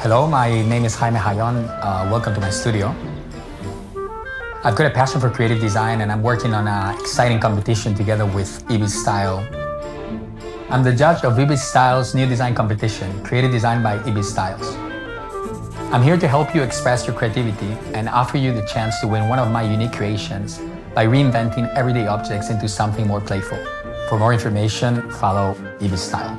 Hello, my name is Jaime Hayon. Uh, welcome to my studio. I've got a passion for creative design and I'm working on an exciting competition together with Ibis Style. I'm the judge of Ibis Style's new design competition, creative design by Ibis Styles. I'm here to help you express your creativity and offer you the chance to win one of my unique creations by reinventing everyday objects into something more playful. For more information, follow Ibis Style.